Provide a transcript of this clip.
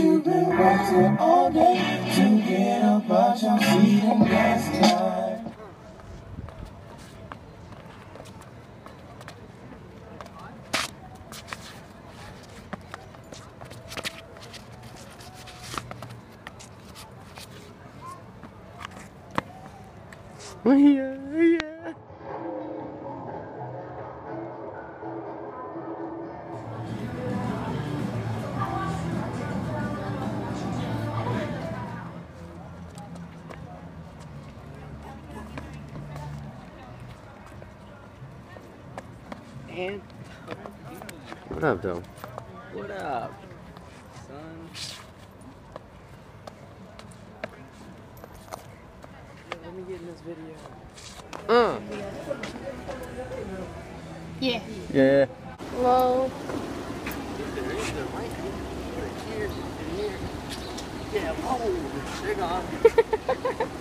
you've been waiting all day to get up out your seat and time. yeah, yeah. And What up, though? what up, son? Yeah, let me get in this video. Uh. Yeah. Yeah. Hello. There is the mic. Put here. Yeah, oh, they're gone.